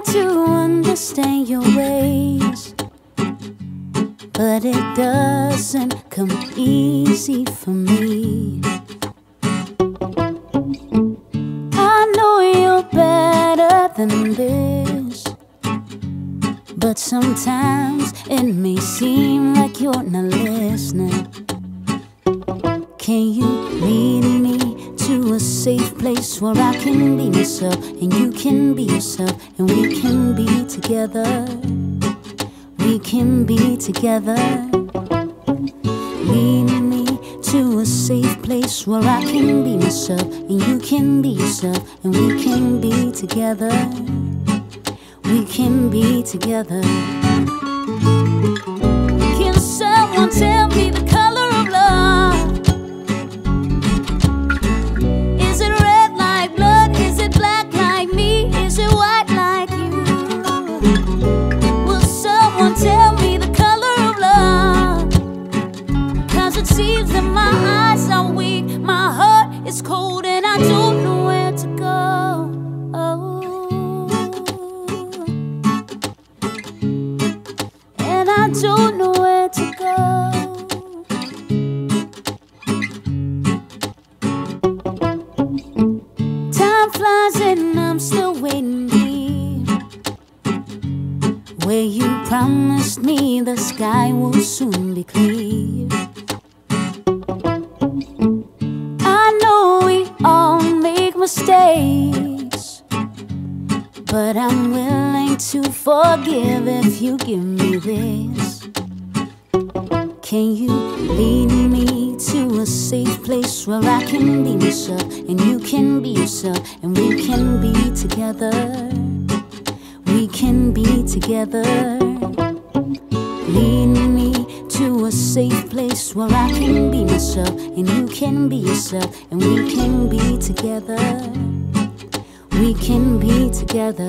try to understand your ways, but it doesn't come easy for me. I know you're better than this, but sometimes it may seem like you're not listening. Can you lead me? To a safe place where I can be myself and you can be yourself and we can be together? We can be together. Lead me to a safe place where I can be myself and you can be yourself and we can be together. We can be together. Can someone tell Seems that my eyes are weak, my heart is cold, and I don't know where to go. Oh. And I don't know where to go. Time flies and I'm still waiting here. Where you promised me the sky will soon be clear. Mistakes, but I'm willing to forgive if you give me this. Can you lead me to a safe place where I can be myself and you can be yourself and we can be together? We can be together. Where I can be myself and you can be yourself and we can be together. We can be together.